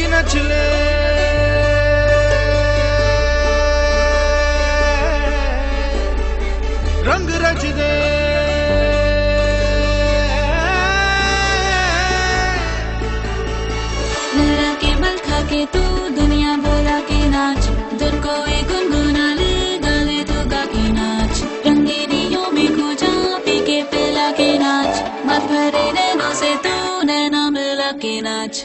की नचले। रंग रच दे। तू, दुनिया बोला के नाच। दिल को एक गुनगुना ले, गाले तू का के नाच। रंगीनियों में खोजा पी के पिला के नाच। मत भरे नैनों से तू, नैना मिला के नाच।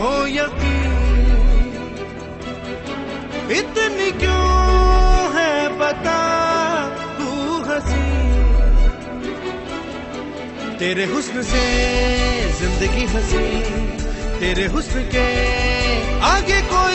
हो यकीन। इतनी क्यों है बता, तू हसी। तेरे हुस्न से ज़िंदगी हसी, तेरे हुस्न के आगे कोई